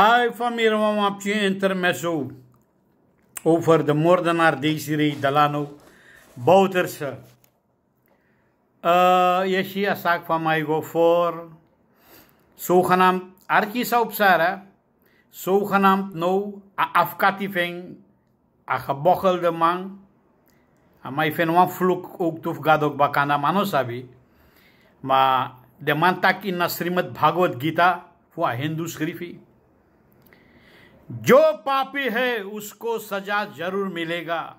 Ai familie, mamapje intermezzo over de moordenaar Desiree Delano Bouterse. Uh, je ziet een zaak van mij go voor. Zogenaamd Arkis op Sarah. Zogenaamd nou, afkativing, a gebochelde man. A mij vind een vloek ook tof gaat ook bakana mano sabi. Maar de man tak in Srimad Bhagavad Gita, voor Hindu schrifi. जो पापी है, उसको सजा ज़रूर मिलेगा।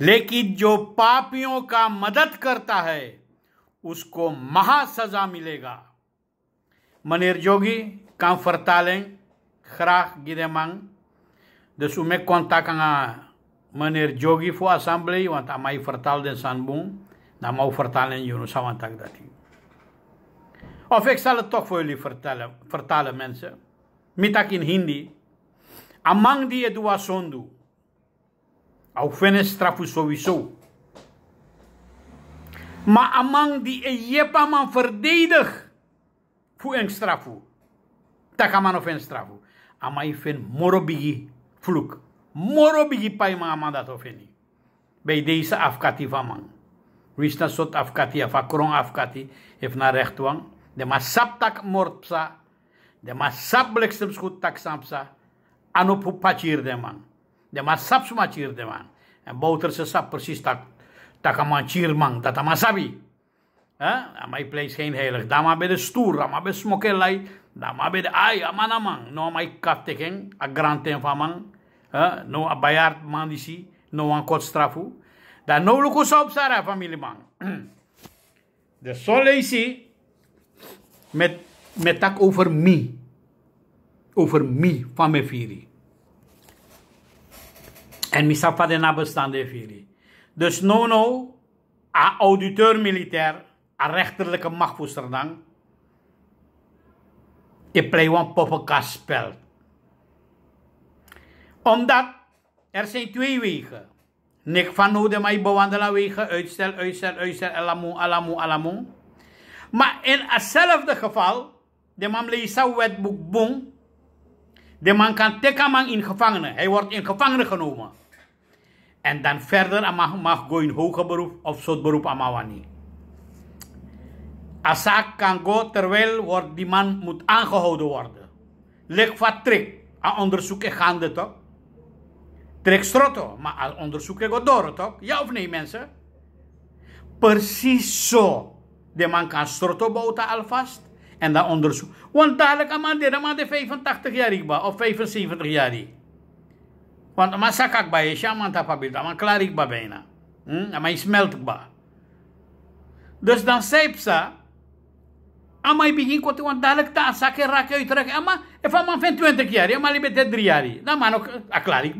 लेकिन जो पापियों का मदद करता है, उसको महा सजा मिलेगा। मांग। दसू में कौन ता कोंता मनेर जोगी फो असेंबली वाता माई फरताल दे सानबू नामाउ फरतालें यूनु तक दाती। और एक साल तो फोली फरताल फरताल मेंसे mitak in Hindi, amang die dua sondu, au fenes strafu sowieso. Maar amang die e jepa man verdedig, fu en strafu. Takaman of strafu. Amai fen morobigi vloek. Morobigi mga man dat ofeni. Bij deze afkati van man. Wist na sot afkati, af akrong afkati, if na rechtwang. De ma saptak mortsa, de ma sap bliksemsgoed tak samsa ano pu pachir de man de ma sap suma chir de man en boter se sap precies tak tak man chir man dat ma sabi. Hè my place geen heilig da ma bij de stoer da ma bij smokelai da ma bij de ai amana man no my kapteken a granten van man hè no a bayard man disi no an kot strafu. Da no luko sop sara familie man de solesi met met tak over me. Over me van mijn viri. En mi sa de nabestaande viri. Dus no no, a auditeur militair, a rechterlijke machtvoesterdang, ik play een poppenkastspel. Omdat er zijn twee wegen. Nik van hoe de mij bewandelen wegen, uitstel, uitstel, uitstel, alamu, alamu, alamu. Maar in hetzelfde geval, de man leest zijn wetboek boom. De man kan tekaman in gevangenen. Hij wordt in gevangenen genomen. En dan verder mag, mag go in hoger beroep of soort beroep amawani. Asak kan go terwijl wordt die man moet aangehouden worden. Leg wat trek. Aan onderzoeken gaande toch? Trek strotto. Maar aan onderzoeken go door toch? Ja of nee mensen? Precies zo. De man kan strotto bouwen alvast. En dan onderzoek. Want dadelijk aan de man de 85 jaar of 75 jaar. Want maar sakak ba je shaman tapabil, maar klaar ik bijna. Hm, maar smelt. Dus dan zei sa Amai begin ko want dadelijk ta sakke rak uitrek. Ama if man van 20 jaar, ama libet 3 jaar. Dan man ook klaar ik.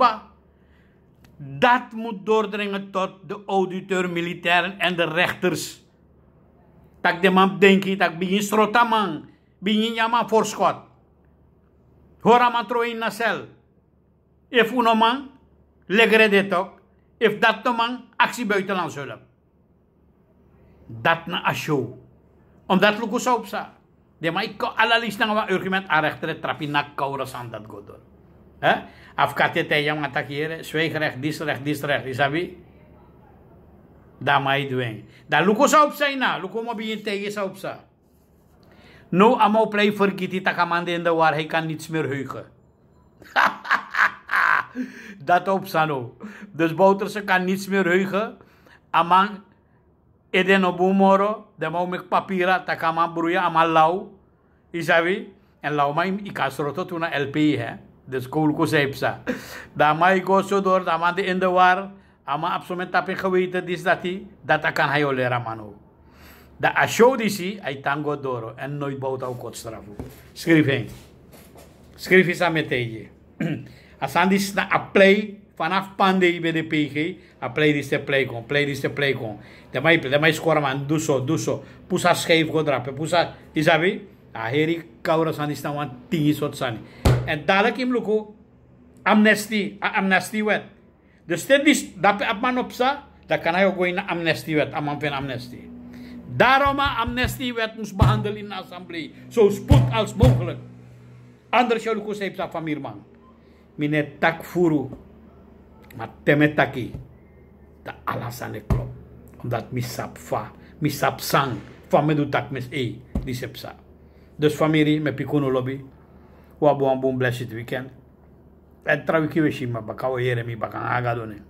Dat moet doordringen tot de auditeur militairen en de rechters tak de man denki tak bingin strota man bingin yama forskot hora man tro in na sel if uno man de tok if dat to man actie buitenland zullen dat na a show. Omdat luko sa. De mai ko alalis na nga argument arechtere trapi nak kaura san dat godor hè afkate te yang atakire zweegrecht disrecht disrecht isabi damay duweng. Da luko sa upsa ina, luko mo biyin tege sa upsa. No amo play vergiti takamande in de war, hij kan niets meer heugen. Dat opsa no. Dus Bouterse kan niets meer heugen. Amang eden obumoro, de mau mek papira takama bruya amal lau. Isabi, en lau mai ikasroto tuna LP hè. Dus kool ko sepsa. Damay go so door, damande in de war, ama absolutamente tapin geweten dis dat hij dat akan hayo lera mano. Da asho disi ay tango doro en nooit bouwt ook kot strafu. Schrijf heen. Schrijf is aan meteje. Asan dis na a play vanaf pande bij de PG, a play dis te play kon, play dis te play kon. De mai de mai score man duso duso. Pusa scheef go drape, pusa isabi. A heri kaura san dis na wan tingi sot sani. En dadelijk im luko amnesty, amnesty wet. Dus dit is, dat op man op sa, dan kan hij ook in de amnestiewet, amman van amnestie. Daarom de amnestiewet moest behandelen in de assemblee, zo spoed als mogelijk. Anders jou luku seip sa famir man. Mine tak furu. Maar teme taki. De alasan e klop. Omdat misap fa. Misap sang. Van me doet tak mis e. Die sepsa. Dus familie, met pikuno lobby. Wabu een boom blessed weekend. En trouw ik je maar bakawa yere mi bakang aga donen.